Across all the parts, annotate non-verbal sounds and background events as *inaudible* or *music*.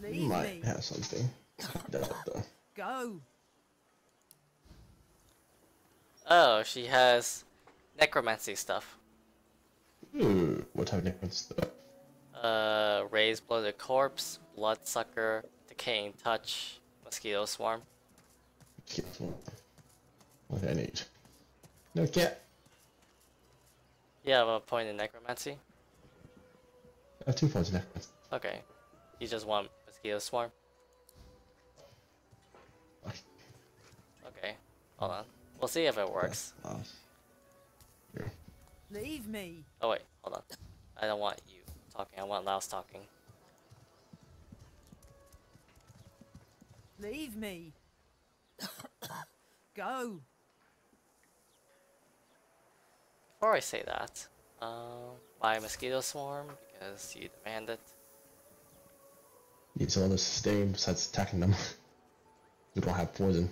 Leave Might me. have something. *laughs* Go. Oh, she has necromancy stuff. Ooh, what type of necromancy stuff? Uh, raise bloated corpse, bloodsucker, decaying touch, mosquito swarm. What do I need? No cat. You have a point in necromancy? I have two points of necromancy. Okay. You just want mosquito swarm? Okay. Hold on. We'll see if it works. Leave me. Oh wait, hold on. I don't want you talking, I want Lohse talking. Leave me. Go. Before I say that, um, buy mosquito swarm because you demand it. Need someone to sustain besides attacking them. *laughs* we don't have poison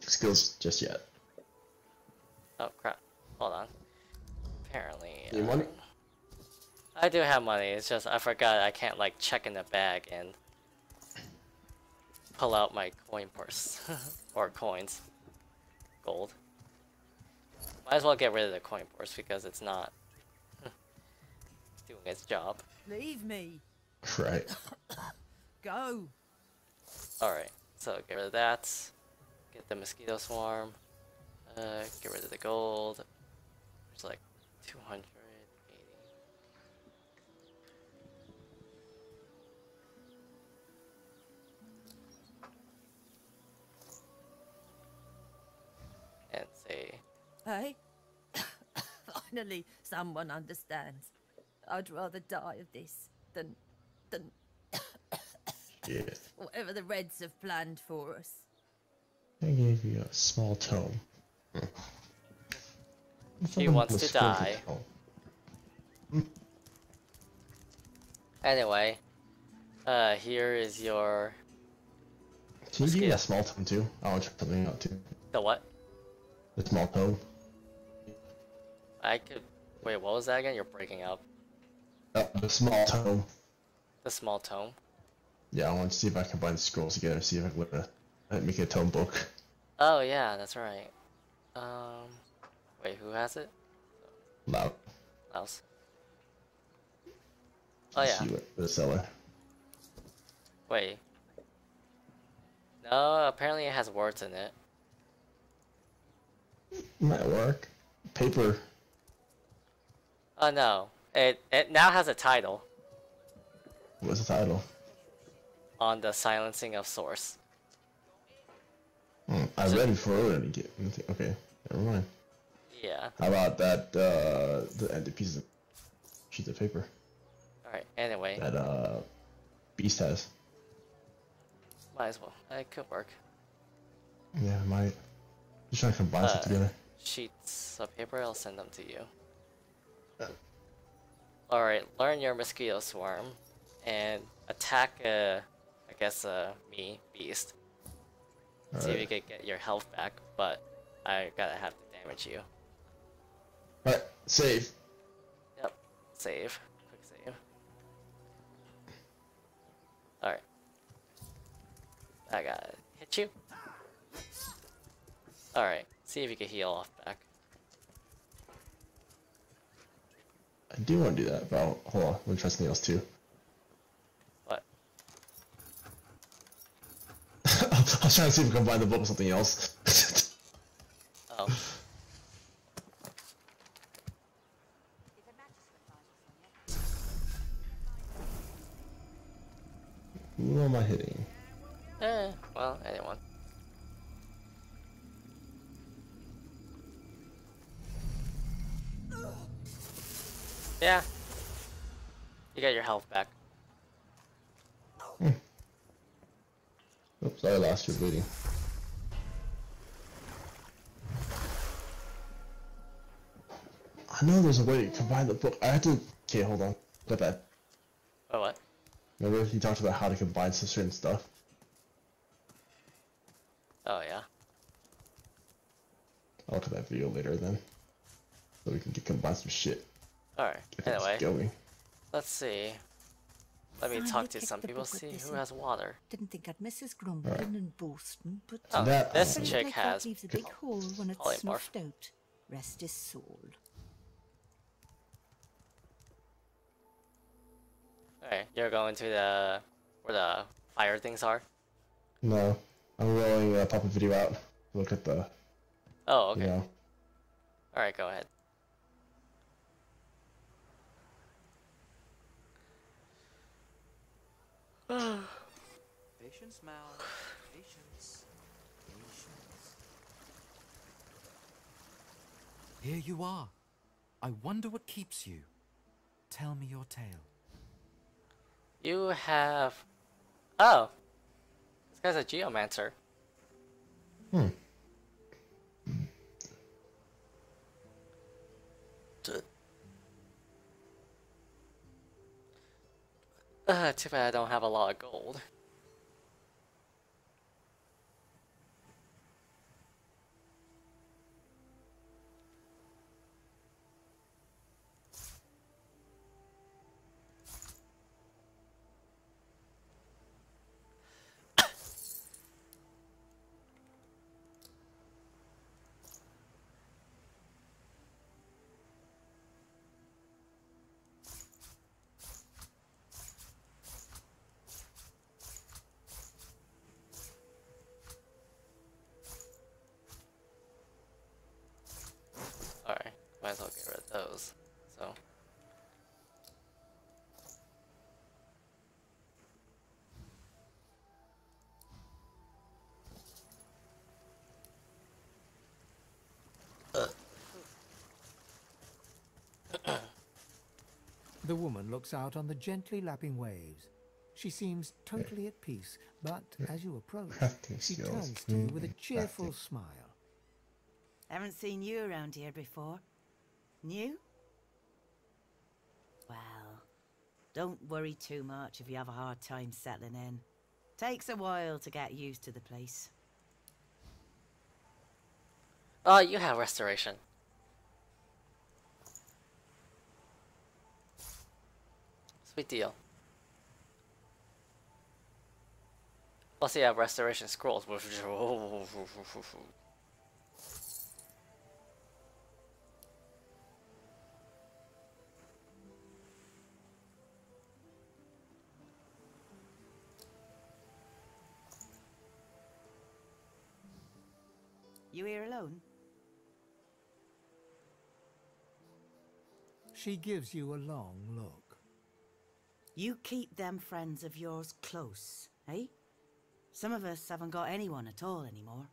skills just yet. Oh crap. Hold on. Apparently. You uh, want it? I do have money, it's just I forgot I can't like check in the bag and pull out my coin purse. *laughs* or coins. Gold. Might as well get rid of the coin purse because it's not *laughs* doing its job. Leave me. Right. Go. Alright, so get rid of that. Get the mosquito swarm. Uh, get rid of the gold. There's like 280. And say, Hey? *coughs* Finally, someone understands. I'd rather die of this than than Yeah. whatever the Reds have planned for us. I gave you a small tome. He wants to die. anyway, uh, here is your. Can you give me a small tome too? I want to try something out too. The what? The small tome. I could. Wait, what was that again? You're breaking up. Uh, the small tome. The small tome. Yeah, I want to see if I can bind the scrolls together. See if I can uh, uh, make a tome book. Oh yeah, that's right. Um, wait, who has it? Loud. Mouse. Oh yeah. The seller. Wait. No, apparently it has words in it. Might work. Paper. Oh no, it it now has a title What's the title? On the silencing of source. Hmm, I read it for it okay. Never mind. Yeah. How about that? Uh, the and the piece of sheet of paper All right. Anyway, that uh, Beast has. might as well. It could work. Yeah, might. Just trying to combine Uh, stuff together. Sheets of paper. I'll send them to you. Uh. All right. Learn your mosquito swarm, and attack a, I guess a me beast. See if you can get your health back, but I gotta have to damage you. Alright, save. Yep. Save. Quick save. Alright. I gotta hit you. Alright. See if you can heal off back. I do want to do that, but I'll, hold on. I'm gonna try something else too. What? *laughs* I was trying to see if we can buy the book with something else. Oh. *laughs* Who am I hitting? Eh, well, anyone. Yeah. You got your health back. Oops, I lost your bleeding. I know there's a way to combine the book. I have to. Okay, hold on. Got that. Oh, what? Remember he talked about how to combine some certain stuff. Oh, yeah. I'll look at that video later then, so we can get combine some shit. Alright. Get things Anyway, going. let's see. Let me Finally talk to some people, see who has water. Didn't think I'd miss his grumbling and Boston, but Oh, That- this friend chick like that has leaves a big hole when it's polymorph. snuffed out. Rest his soul. Alright, you're going to the where the fire things are? No, I'm rolling a pop a video out. Look at the, Oh, okay. you know. Alright, go ahead. Patience, Mal. Patience. Patience. Here you are. I wonder what keeps you. Tell me your tale. You have Oh. This guy's a geomancer. Hmm. Uh, *laughs* too bad I don't have a lot of gold. Alright, might as well get rid of those. So. The woman looks out on the gently lapping waves. She seems totally at peace, but as you approach, she turns to you with a Mm, cheerful smile. Haven't seen you around here before. New? Well, don't worry too much if you have a hard time settling in. Takes a while to get used to the place. Oh, you have restoration. Sweet deal. Plus, you have restoration scrolls. *laughs* You here alone? She gives you a long look. You keep them friends of yours close, eh? Some of us haven't got anyone at all anymore.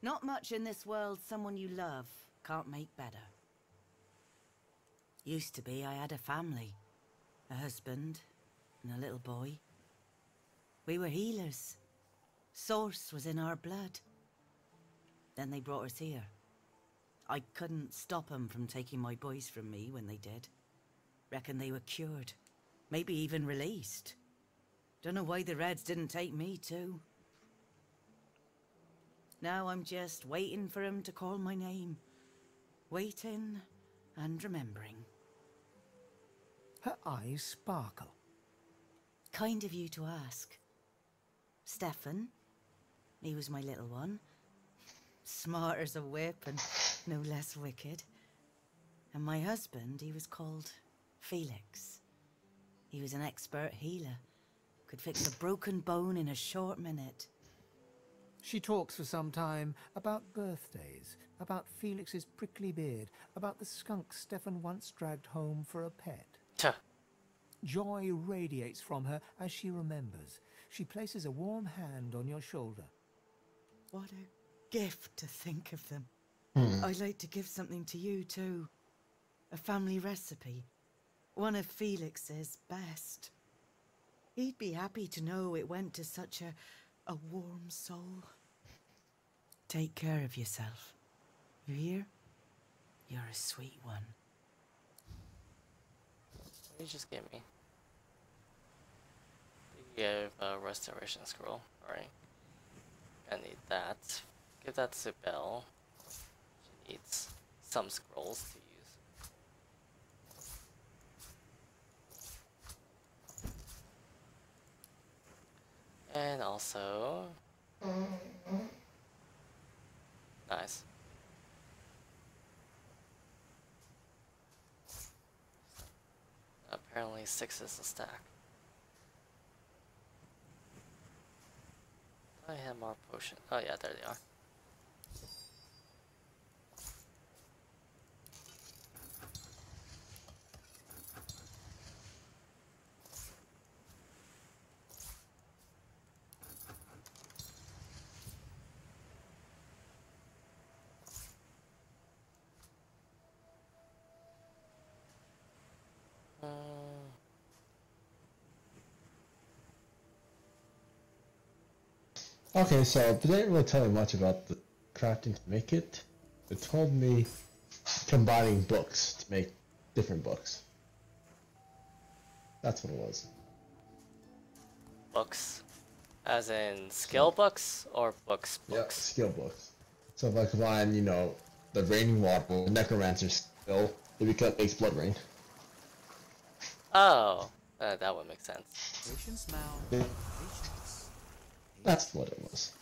Not much in this world someone you love can't make better. Used to be I had a family, a husband, and a little boy. We were healers. Source was in our blood. Then they brought us here. I couldn't stop 'em from taking my boys from me when they did. Reckon they were cured. Maybe even released. Don't know why the Reds didn't take me too. Now I'm just waiting for 'em to call my name. Waiting and remembering. Her eyes sparkle. Kind of you to ask. Stefan, he was my little one. Smart as a whip and no less wicked. And my husband, he was called Felix. He was an expert healer. Could fix a broken bone in a short minute. She talks for some time about birthdays, about Felix's prickly beard, about the skunk Stefan once dragged home for a pet. Tuh. Joy radiates from her as she remembers. She places a warm hand on your shoulder. What a gift to think of them. Hmm. I'd like to give something to you too. A family recipe. One of Felix's best. He'd be happy to know it went to such a, a warm soul. Take care of yourself. You hear? You're a sweet one. You just give me? Gave a restoration scroll. Alright. I need that. Give that to Belle. She needs some scrolls to use. And also... Nice. Apparently six is the stack. I have more potion. Oh yeah, there they are. Okay, so they didn't really tell me much about the crafting to make it. They told me combining books to make different books. That's what it was. books. As in skill books or books Yeah, skill books. So if I combine, you know, the raining water with the necromancer skill, it becomes makes blood rain. Oh, uh, that would make sense. Patience, Mal. Yeah. That's what it was.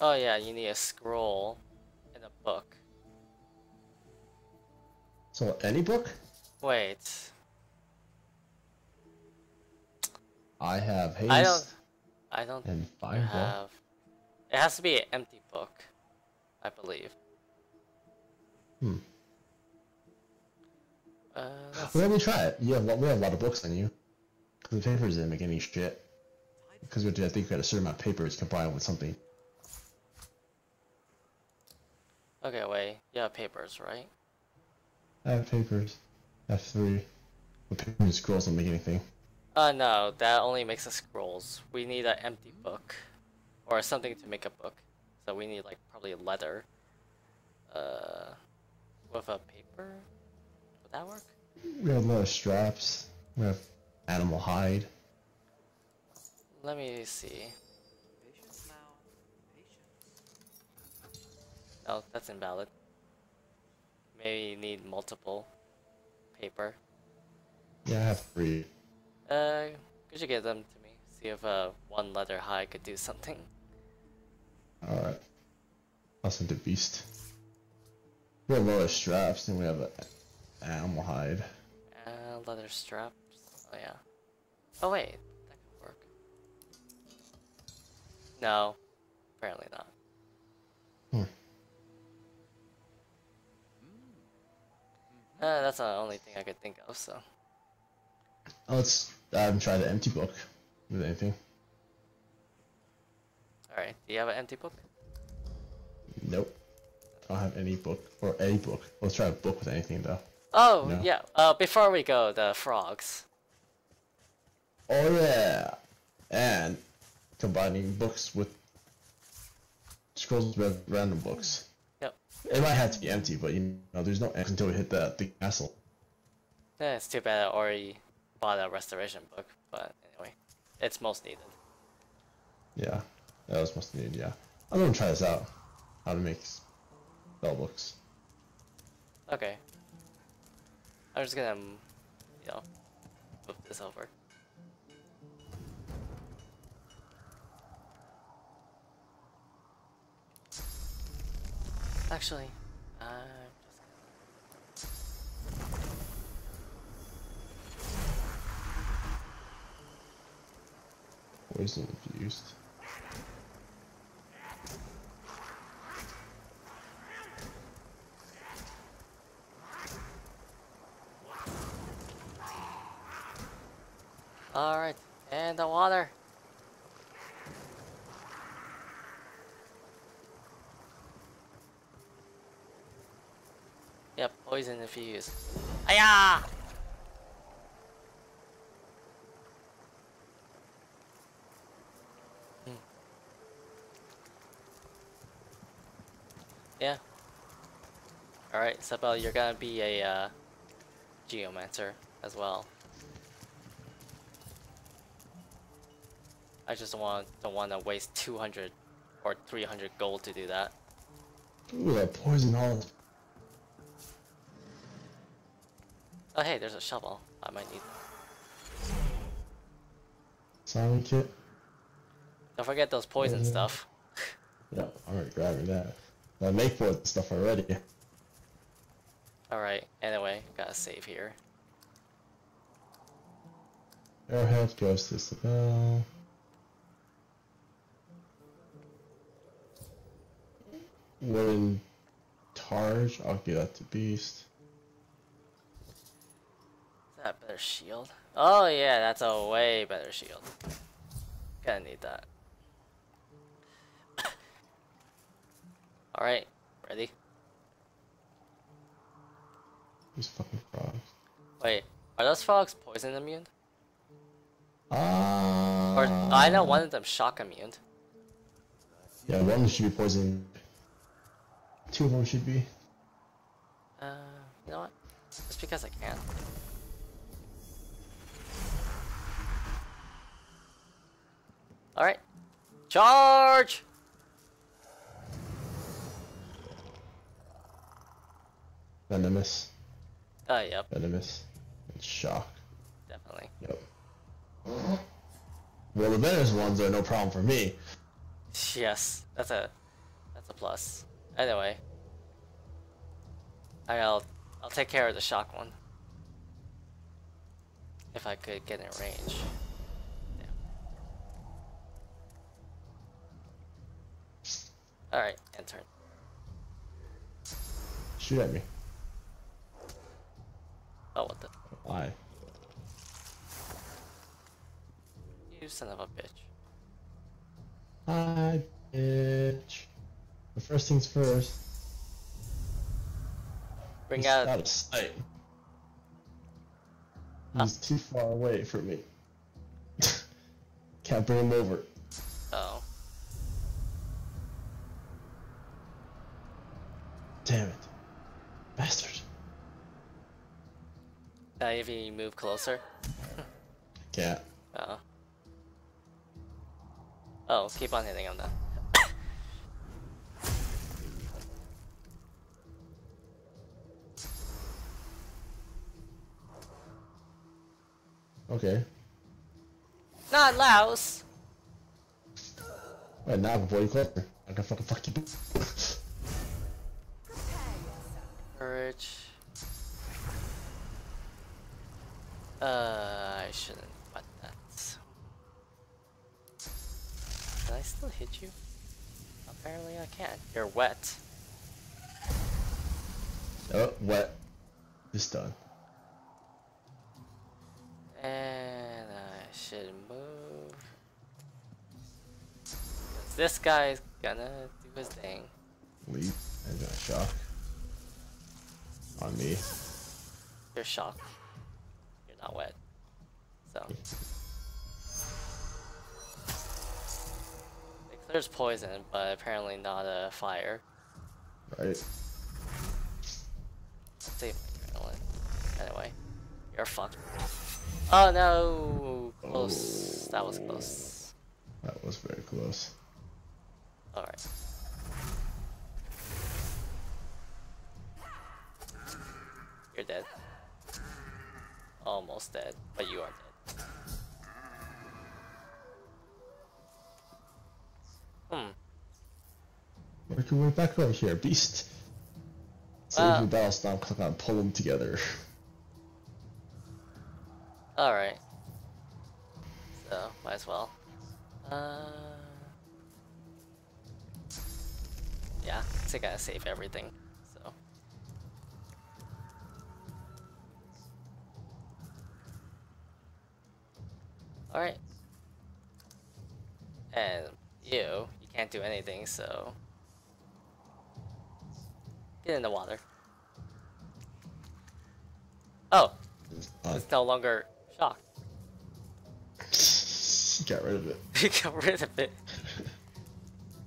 Oh yeah, you need a scroll and a book. So any book? Wait, I have haste I don't. I don't and fireball. have. It has to be an empty book, I believe. Hmm. Uh, let me try it. You have, we have a lot of books on you. 'Cause the papers didn't make any shit. Because we had to- I think we had a certain amount of papers combined with something. Okay, wait. You have papers, right? I have papers. I have three. But papers and scrolls don't make anything. Uh, no, that only makes us scrolls. We need an empty book. Or something to make a book. So we need, like, probably leather. Uh, with a paper? Would that work? We have leather straps. We have animal hide. Let me see. Patience, Mal. Patience. No, that's invalid. Maybe you need multiple paper. Yeah, I have three. Uh, could you give them to me? See if uh, one leather high could do something. Alright. I'll send to Beast. We have leather straps and we have a animal hide. Uh, leather straps. Oh yeah. Oh wait, that could work. No, apparently not. Hmm. Uh, that's the only thing I could think of. So. Oh, let's. I haven't the empty book with anything. All right. Do you have an empty book? Nope. I don't have any book or a book. Let's try a book with anything though. Oh No. yeah. Uh, before we go, the frogs. Oh yeah, and combining books with scrolls with random books. Yep. It might have to be empty, but you know, there's no end until we hit the the castle. Yeah, it's too bad I already bought a restoration book, but anyway, it's most needed. Yeah, that was must needed, Yeah, I'm gonna try this out. How to make spell books. Okay. I'm just gonna, you know, move this over. Actually, I'm just Poison infused. Alright, and the water. Yep, poison if you use. Aya! Hmm. Yeah. Alright, Isabel, you're gonna be a uh, geomancer as well. I just want don't want to waste 200 or 300 gold to do that. Ooh, that poison all. Oh hey, there's a shovel. I might need that. Zombie kit? Don't forget those poison Yeah. stuff. *laughs* Yeah, I'm already grabbing that. I make poison stuff already. *laughs* Alright, anyway, gotta save here. Arrowhead goes to Isabel. Wooden Targe, I'll give that to Beast. That a better shield? Oh yeah, that's a way better shield. Gonna need that. *coughs* Alright, ready? These fucking frogs. Wait, are those frogs poison immune? Ah. Or I know one of them shock immune. Yeah, one should be poison. Two of them should be. Uh, you know what? Just because I can. Alright. Charge! Venomous. Uh, yep, Venomous. And shock. definitely. Yep. Well, the venomous ones are no problem for me. Yes, that's a that's a plus. Anyway, I'll I'll take care of the shock one. If I could get in range. Yeah. All right, end turn. Shoot at me. Oh, what the? Why? You son of a bitch. Hi, bitch. The first things first. Bring He's out. out of sight. Huh? He's too far away from me. *laughs* Can't bring him over. Oh, Damn it. Bastard. now uh, if you move closer. Can't. Oh. Oh, keep on hitting him then. Okay. Not Lohse. Right now, boy, closer. I can fucking fuck you. *laughs* Uh, I shouldn't butt that. Can I still hit you? Apparently I can't. You're wet. oh, wet. It's done. And I should move. this guy's gonna do his thing. Leap. And shock. On me. You're shocked. You're not wet. So. It clears poison, but apparently not a fire. Right? Save adrenaline. Anyway, you're fucked. Oh no! Close. That was close. Oh. That was very close. Alright. You're dead. Almost dead, but you are dead. Hmm. Work your way back over here, beast. Save Uh. the battle stomp, click on pull them together. Alright. So, might as well. Uh. Yeah, I think I gotta save everything, Alright. And you, you can't do anything, so. Get in the water. Oh, Uh, it's no longer shocked. *laughs* Got rid of it. *laughs* You got rid of it.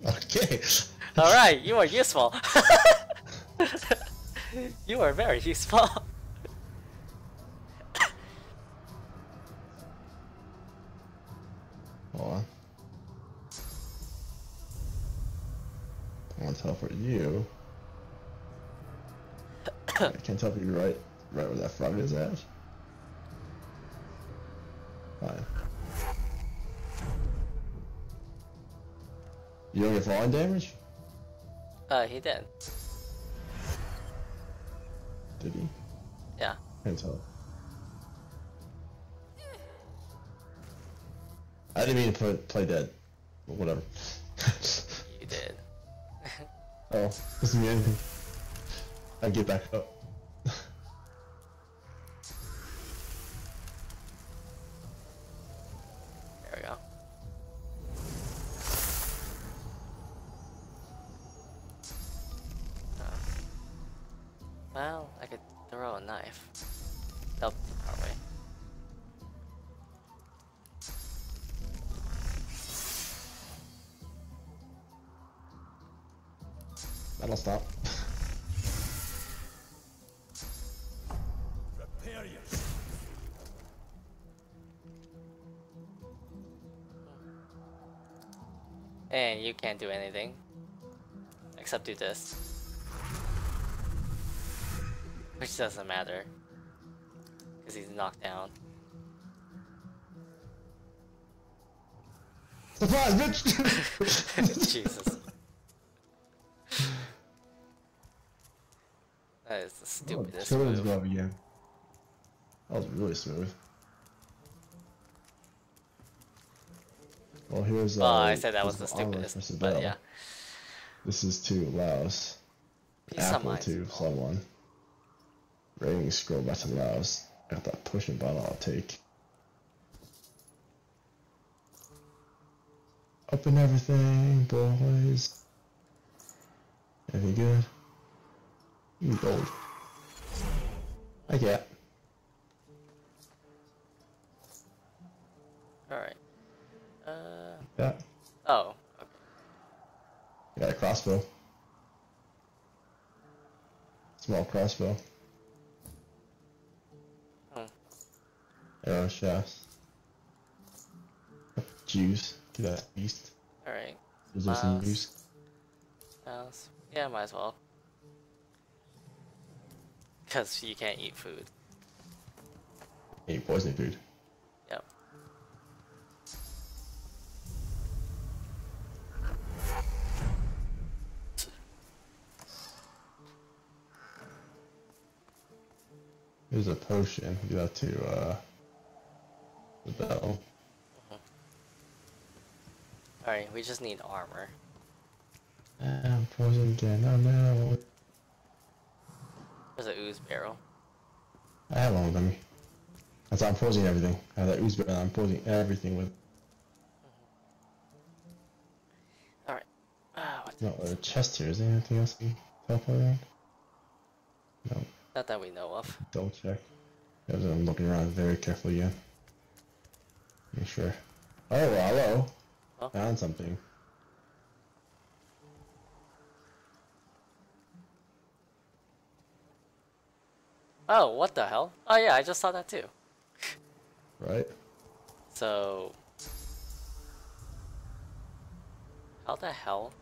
Okay. Alright, you are useful. *laughs* you are very useful. I want to teleport you. I can't teleport you right, right where that frog is at. Fine. You don't get falling damage? Uh, he did. Did he? Yeah. Can't tell. I didn't mean to play, play dead, but whatever. Oh, doesn't mean anything. I get back up. Can't do anything. Except do this. Which doesn't matter. Because he's knocked down. Surprise, bitch! *laughs* Jesus. That is the oh, stupidest children's move. That was really smooth. Well, here's. Well, uh, I said that was the here's armor for stupidest, but yeah. This is to Lohse. Peace Apple to someone. Rating scroll back to Lohse. Got that pushing button I'll take. Open everything, boys. Anything good? Ooh, gold. I get. That. Oh. Okay. Got a crossbow. Small crossbow. Hmm. Arrow shafts. Juice. Get that beast. Alright. Is there some juice? Mouse. Yeah, might as well. Because you can't eat food. Hey, poison food. Here's a potion. Give that to uh the bell. Alright, we just need armor. I'm poisoned again. Oh no. There's a ooze barrel. I have one with me. That's why I'm poisoning everything. I have that ooze barrel. I'm poisoning everything with. Alright. Ah, what No, a chest here. Is there anything else you can teleport around? No. Not that we know of. Double check. As I'm looking around very carefully again. Make sure. Oh, hello. Oh. Found something. Oh, what the hell? Oh yeah, I just saw that too. Right? So... How the hell?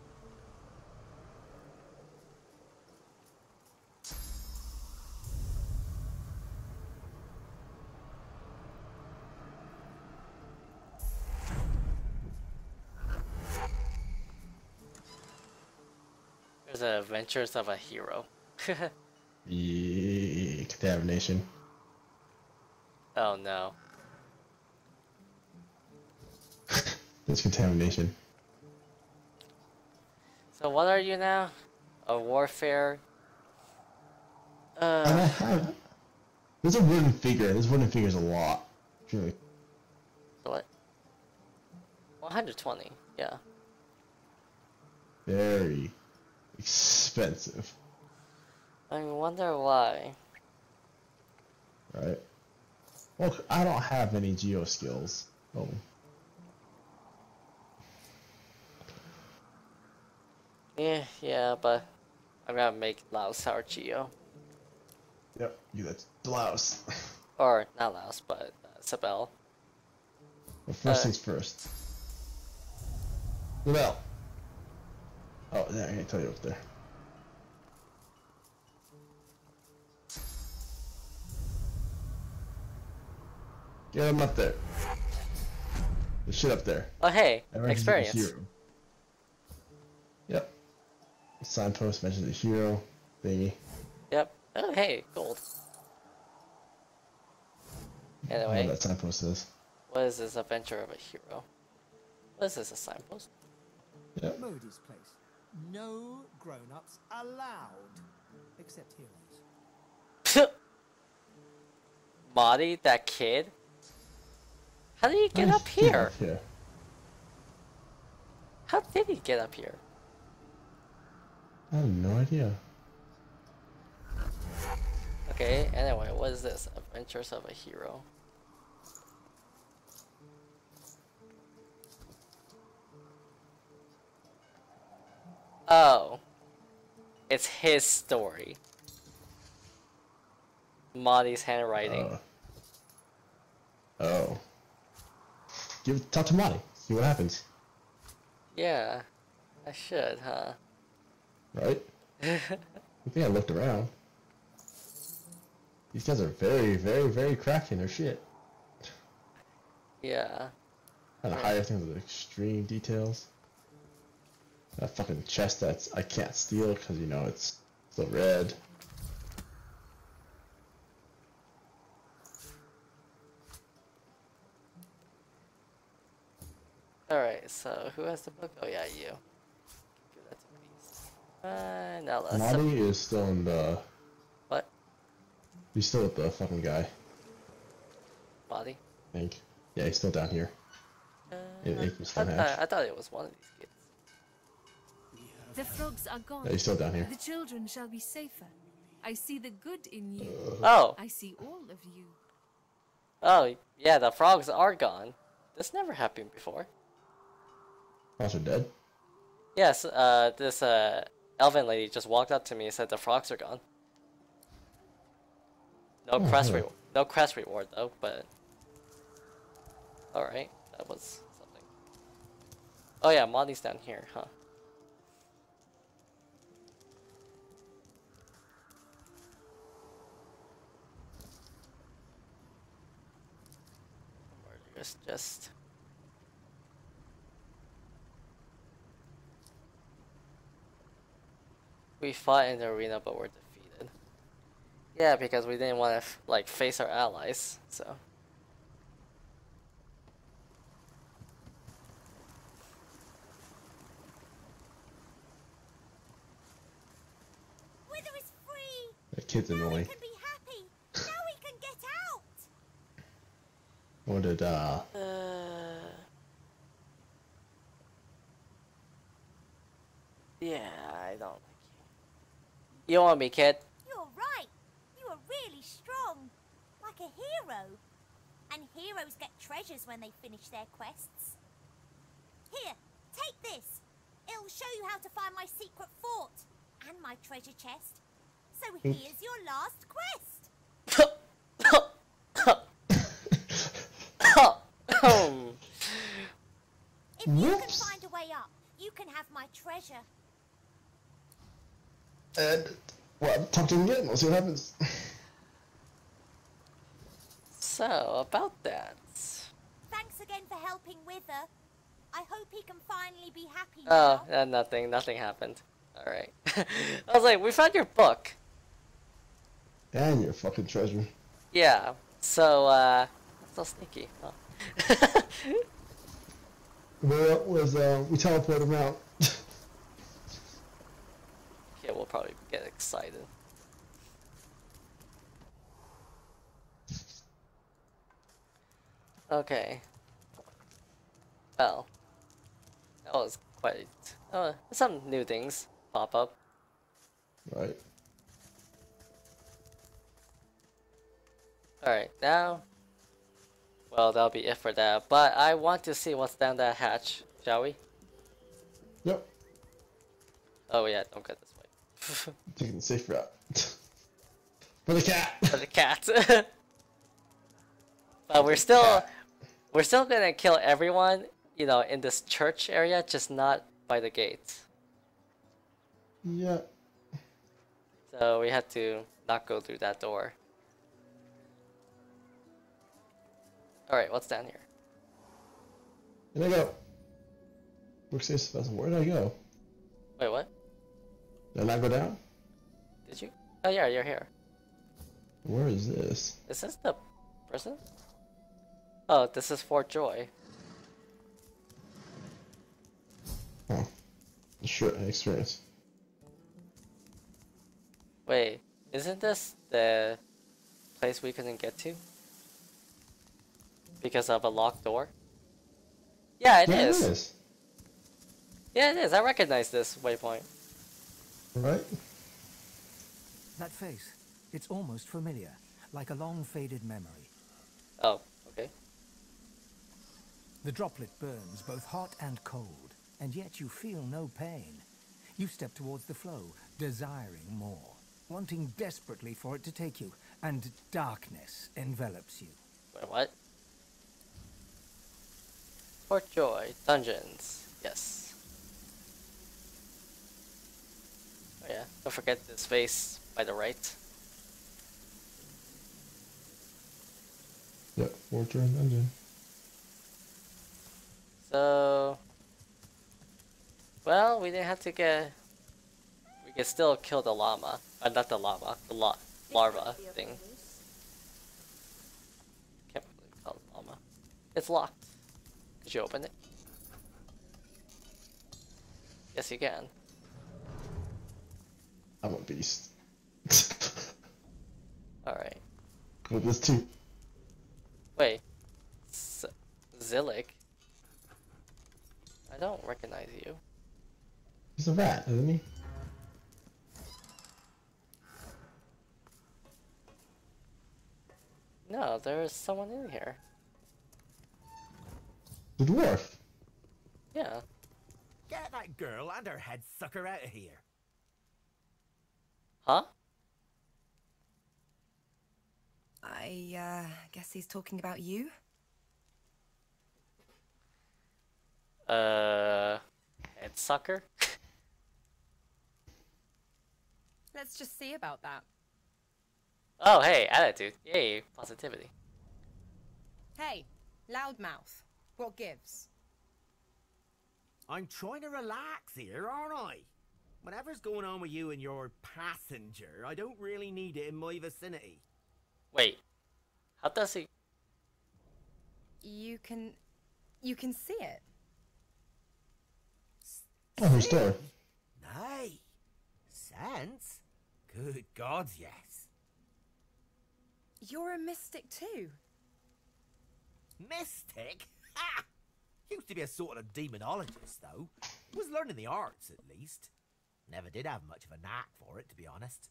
The adventures of a hero. Yeah, contamination. *laughs* oh no. *laughs* There's contamination. So what are you now? A warfare? And I Uh, have. There's a wooden figure. This wooden figure's a lot. Really what? 120, yeah. very expensive, I wonder why. right? Well, I don't have any geo skills. Oh, Yeah, yeah, but I'm gonna make Lohse our Geo. yep. You that's Lohse. *laughs* Or, not Lohse, but uh, Sabel. Well, first Uh, things first. Bell. Oh, yeah, I can't tell you up there. Get him up there. The shit up there. Oh hey, That reckons he's a experience. hero. Signpost mentions the hero thingy. Yep. Oh, hey, gold. I know Anyway, what that signpost is. what is this adventure of a hero? What is this, a signpost? Yep. Mody's place. No grown-ups allowed. Except heroes. *laughs* Marty, that kid? How did he get How up did he get here? up here? How did he get up here? I have no idea. Okay, anyway, what is this? Adventures of a Hero. Oh. It's his story. Marty's handwriting. Oh. Oh. Give talk to Monty. See what happens. Yeah. I should, huh? Right? *laughs* I think I looked around. These guys are very, very, very crafty in their shit. Yeah. Trying to hmm. higher everything with extreme details. That fucking chest that's I can't steal because you know it's the red. Alright, so who has the book? Oh yeah, you. Give that Beast. Uh, now let's... Monty is still in the. What? He's still with the fucking guy. Body? I think. Yeah, he's still down here. Uh, I. I, I thought it was one of these kids. The frogs are gone. Yeah, he's still down here. The children shall be safer. I see the good in you. Oh! I see all of you. Oh, yeah, the frogs are gone. This never happened before. Frogs are dead. Yes, uh, this, uh, elven lady just walked up to me and said the frogs are gone. No Oh, crest hello. re- no crest reward though, but alright, that was something. Oh yeah, Monty's down here, huh? Just, just We fought in the arena, but were defeated. Yeah, because we didn't want to like face our allies. So Wither is free. That kid's annoying. can be happy. Now we can get out. What did uh uh, yeah, I don't like you. You want me, kid? You're right. You are really strong. Like a hero. And heroes get treasures when they finish their quests. Here, take this. It'll show you how to find my secret fort and my treasure chest. So here's your last quest. *laughs* Um, If you can find a way up, you can have my treasure. and well talk to him again, we'll see what happens. so about that. Thanks again for helping Wither. I hope he can finally be happy Oh, now. uh, nothing. Nothing happened. All right. *laughs* I was like, we found your book. and your fucking treasure. Yeah. So, uh, so sneaky. Huh? *laughs* Where was uh we teleported him out. *laughs* yeah, we'll probably get excited. Okay. Well, that was quite. Uh, some new things pop up. right. Alright, now. Well, that'll be it for that. But I want to see what's down that hatch, shall we? Yep. Oh, yeah, don't go this way. *laughs* Taking the safe route. *laughs* For the cat. *laughs* For the cat. but we're still. We're still gonna kill everyone, you know, in this church area, just not by the gates. yeah. So we had to not go through that door. Alright, what's down here? Where'd I go? Workspace special. Where did I go? Wait, what? Did I not go down? Did you? Oh yeah, you're here. Where is this? Is this the prison? Oh, this is Fort Joy. Oh. Sure, experience. Wait, isn't this the place we couldn't get to? Because of a locked door? Yeah, it yeah, is. it is. Yeah, it is. I recognize this waypoint. Right? That face, it's almost familiar, like a long faded memory. Oh, okay. The droplet burns both hot and cold, and yet you feel no pain. You step towards the flow, desiring more, wanting desperately for it to take you, and darkness envelops you. Wait, what? Fort Joy Dungeons. Yes. Oh yeah, don't forget this face by the right. Yep, Joy Dungeon. So, well, we didn't have to get. We can still kill the llama. Uh, not the llama, the la larva thing. Can't really call it llama. It's locked. Could you open it? Yes, you can. I'm a beast. *laughs* Alright. With this too. Wait. Z Zillik? I don't recognize you. He's a rat, isn't he? No, there's someone in here. The dwarf. Yeah. Get that girl and her head sucker out of here. Huh? I, uh, guess he's talking about you? Uh. Head sucker? *laughs* Let's just see about that. Oh, hey, attitude. Yay, positivity. Hey, loudmouth. What gives? I'm trying to relax here, aren't I? Whatever's going on with you and your passenger, I don't really need it in my vicinity. Wait. How does he. You can... you can see it. Oh, her store. Nay. Sense? Good gods, yes. You're a mystic too. Mystic? Ha! Used to be a sort of demonologist, though. Was learning the arts, at least. Never did have much of a knack for it, to be honest.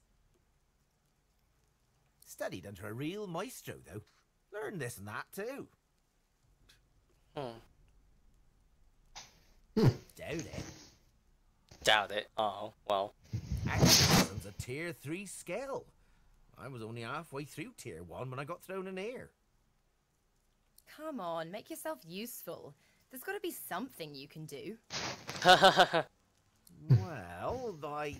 Studied under a real maestro, though. Learned this and that, too. Hmm. Doubt it. Doubt it. Oh, well. Exorcism's a tier 3 skill. I was only halfway through tier 1 when I got thrown in here. Come on, make yourself useful. There's got to be something you can do. *laughs* Well, I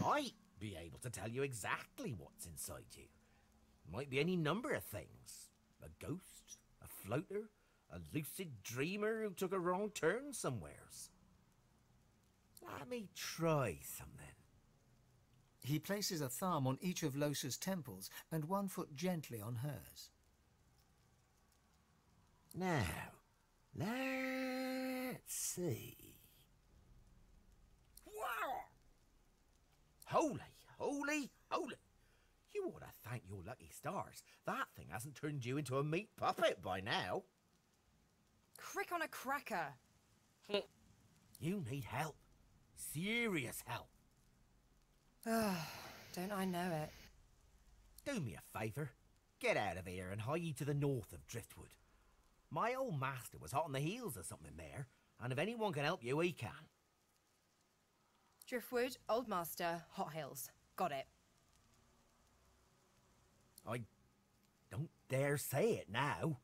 might be able to tell you exactly what's inside you. Might be any number of things. A ghost, a floater, a lucid dreamer who took a wrong turn somewheres. Let me try something. He places a thumb on each of Lohse's temples and one foot gently on hers. Now, let's see. Wow! Holy, holy, holy! You ought to thank your lucky stars. That thing hasn't turned you into a meat puppet by now. Crick on a cracker. *laughs* You need help. Serious help. Ah, don't I know it? Do me a favour. Get out of here and hie ye to the north of Driftwood. My old master was hot on the heels of something there, and if anyone can help you, he can. Driftwood, Old Master, Hot heels. Got it. I don't dare say it now.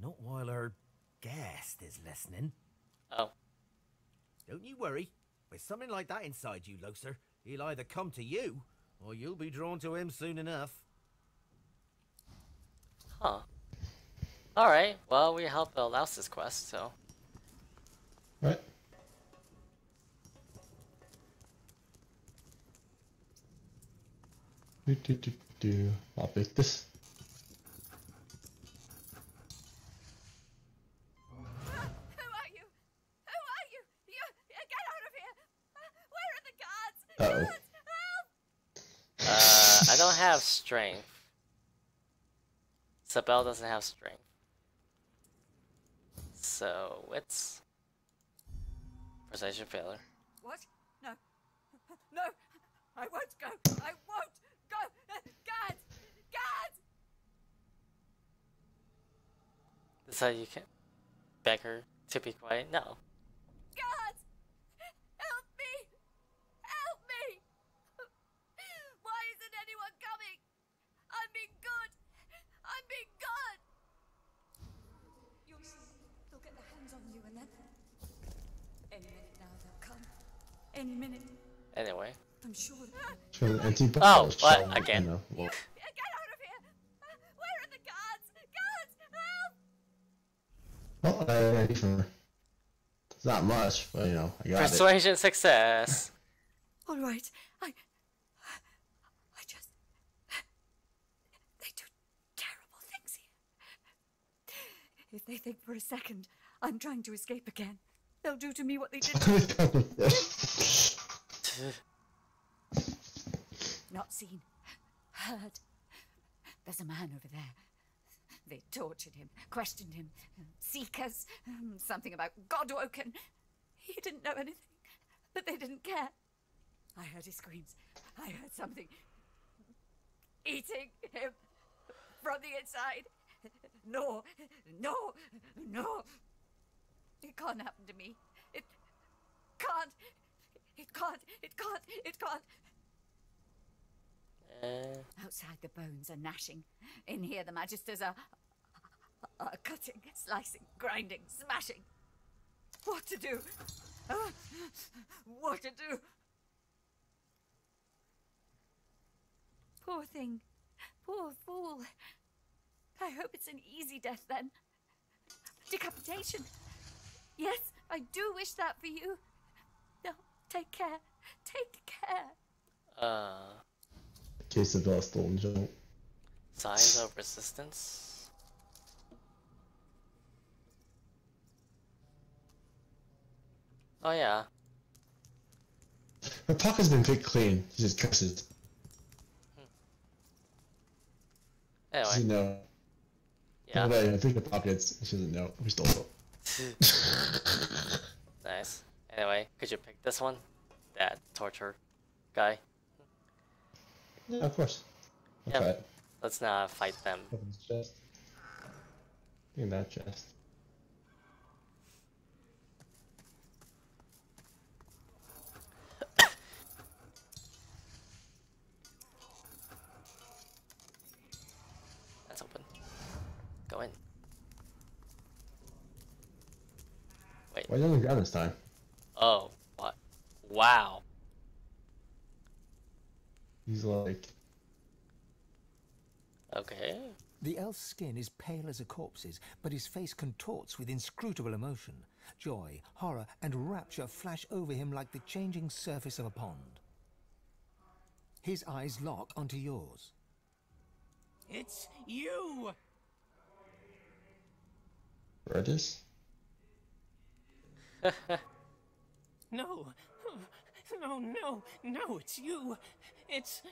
Not while our guest is listening. Oh. Don't you worry. With something like that inside you, Lohse, he'll either come to you, or you'll be drawn to him soon enough. Huh. Alright, well, we helped Lohse's quest, so. Right. Do, do, do, do. I'll pick this. Who are you? Who are you? You, you get out of here! Uh, Where are the guards? Uh-oh. Help! Uh, I don't have strength. Sebille doesn't have strength. So it's precision failure. What? No. No! I won't go! I won't go! Uh, Guards! Guards! So you can beg her to be quiet? No. Guards! Help me! Help me! Why isn't anyone coming? I'm being good! I'm being good! You'll see. They'll get their hands on you and then. Any minute now they'll come. Any minute. Anyway. I'm sure. Show the empty Oh, bottles. what? shall? Again. You know, well, Get out of here! Uh, Where are the guards? Guards, help! well, I, I need. It's not much, but you know, I got it. Persuasion success. *laughs* All right. I. I just. They do terrible things here. If they think for a second I'm trying to escape again, they'll do to me what they did to *laughs* *laughs* Not seen. Heard. There's a man over there. They tortured him, questioned him. Seekers. Something about Godwoken. He didn't know anything, but they didn't care. I heard his screams. I heard something eating him from the inside. No, no, no. It can't happen to me. It can't. It can't. It can't. It can't. Uh, Outside, the bones are gnashing. In here, the magisters are, are cutting, slicing, grinding, smashing. What to do? Ah, what to do? Poor thing. Poor fool. I hope it's an easy death then. Decapitation. Yes, I do wish that for you. No, take care. Take care. uh, case of uh, stolen junk. signs of resistance. Oh yeah. Her pocket's been picked clean. She just curses. Anyway. She know. Yeah. I pick the pockets. She doesn't know. We stole it. *laughs* Nice. Anyway, could you pick this one? That torture guy. Yeah, of course. I'll Yeah. Let's not fight them. Open this chest. In that chest. That's open. Go in. Wait. Why didn't grab this time? Oh, what? Wow. He's like, Okay. The elf's skin is pale as a corpse's, but his face contorts with inscrutable emotion. Joy, horror, and rapture flash over him like the changing surface of a pond. His eyes lock onto yours. It's you! Redis? *laughs* No. No, no, no, it's you. It's.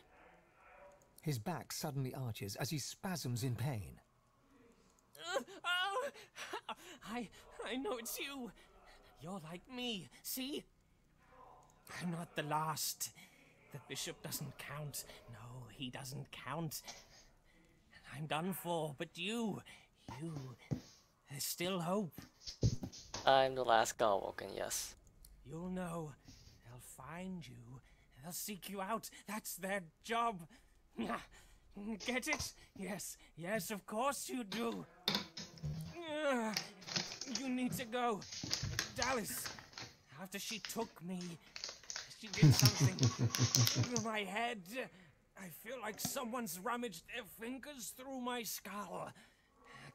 His back suddenly arches as he spasms in pain. Uh, oh! I. I know it's you. You're like me, see? I'm not the last. The bishop doesn't count. No, he doesn't count. I'm done for, but you. You. There's still hope. I'm the last Godwoken, yes. You'll know. They'll find you. They'll seek you out. That's their job. Get it? Yes, yes, of course you do. You need to go. Dallis, after she took me, she did something *laughs* to my head. I feel like someone's rummaged their fingers through my skull.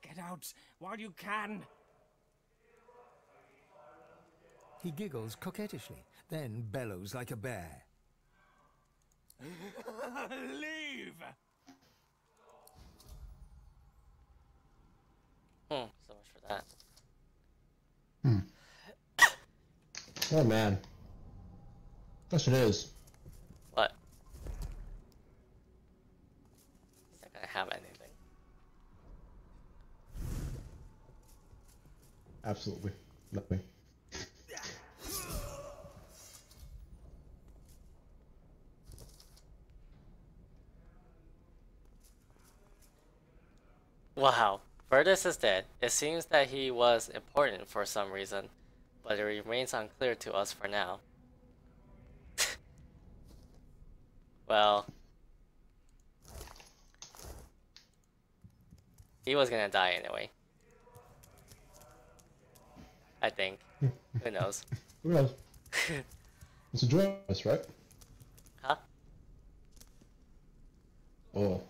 Get out while you can. He giggles coquettishly, then bellows like a bear. *laughs* Leave! Hmm, so much for that. *coughs* Oh man. Question is, What? He's not gonna have anything. absolutely nothing. Wow, Verdas is dead. It seems that he was important for some reason, but it remains unclear to us for now. *laughs* well, he was gonna die anyway. I think. *laughs* Who knows? Who knows? *laughs* it's a joy us, right? Huh? Oh.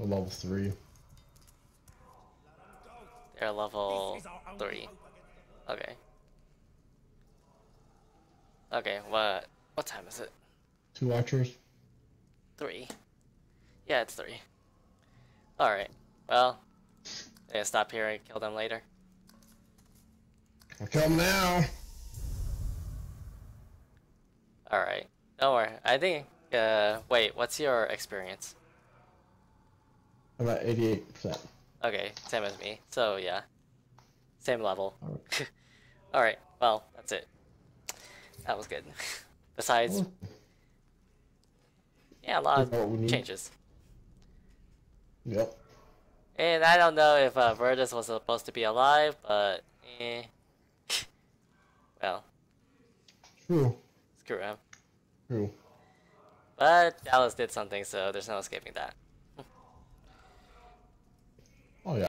A level three. They're level three. Okay. Okay, what what time is it? Two archers. Three. Yeah, it's three. Alright. Well, yeah, stop here and kill them later. I'll kill him now. Alright. Don't worry. I think uh wait, what's your experience? I'm at 88%. Okay, same as me. So yeah. Same level. Alright, *laughs* well, that's it. That was good. *laughs* Besides Yeah, a lot We know what we of changes. Yep. And I don't know if uh, Verdas was supposed to be alive, but eh. *laughs* well, True. screw him. True. But Dallis did something, so there's no escaping that.